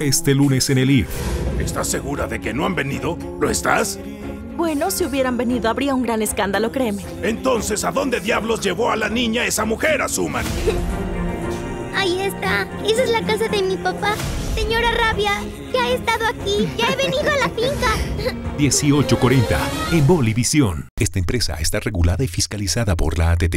Este lunes en el IF. ¿Estás segura de que no han venido? ¿Lo estás? Bueno, si hubieran venido habría un gran escándalo, créeme. Entonces, ¿a dónde diablos llevó a la niña esa mujer, Asuman? Ahí está. Esa es la casa de mi papá. Señora Rabia, ya he estado aquí. Ya he venido a la finca. 1840 en Bolivisión. Esta empresa está regulada y fiscalizada por la ATT.